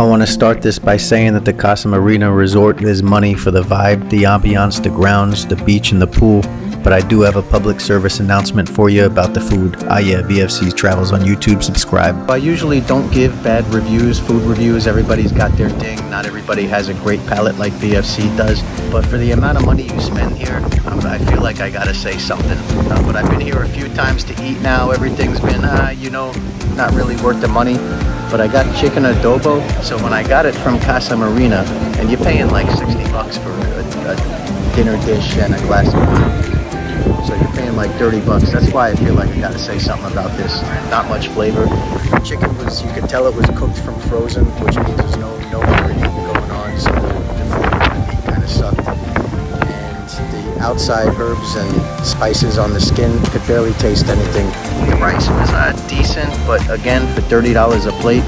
I want to start this by saying that the Casa Marina Resort is money for the vibe, the ambiance, the grounds, the beach, and the pool. But I do have a public service announcement for you about the food. Ah, yeah, VFC Travels on YouTube. Subscribe. I usually don't give bad reviews, food reviews. Everybody's got their ding. Not everybody has a great palate like VFC does. But for the amount of money you spend here, I feel like I gotta say something. Uh, but I've been here a few times to eat now. Everything's been, uh, you know, not really worth the money but I got chicken adobo. So when I got it from Casa Marina, and you're paying like 60 bucks for a, a dinner dish and a glass of wine. So you're paying like 30 bucks. That's why I feel like I gotta say something about this. Not much flavor. The chicken was, you could tell it was cooked from frozen, which means there's no, no marinade going on. So the, flavor kind of sucked. And the outside herbs and spices on the skin could barely taste anything. The rice was uh, decent, but again, for $30 a plate,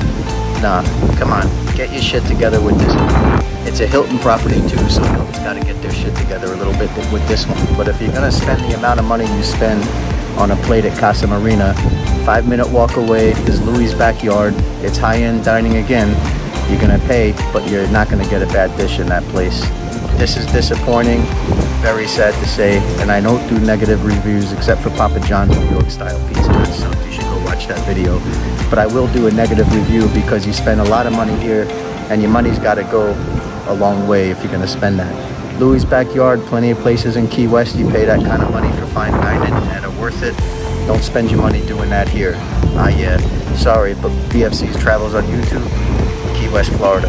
come on, get your shit together with this one. It's a Hilton property too, so Hilton's got to get their shit together a little bit with this one. But if you're gonna spend the amount of money you spend on a plate at Casa Marina, five minute walk away is Louie's backyard. It's high-end dining again. You're gonna pay, but you're not gonna get a bad dish in that place. This is disappointing, very sad to say, and I don't do negative reviews except for Papa John's New York style pizza. Watch that video. But I will do a negative review because you spend a lot of money here and your money's gotta go a long way if you're gonna spend that. Louie's backyard, plenty of places in Key West you pay that kind of money for fine dining and are worth it. Don't spend your money doing that here. Not yet. sorry, but VFC's Travels on YouTube, Key West, Florida.